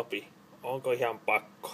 sopi. Onko ihan pakko?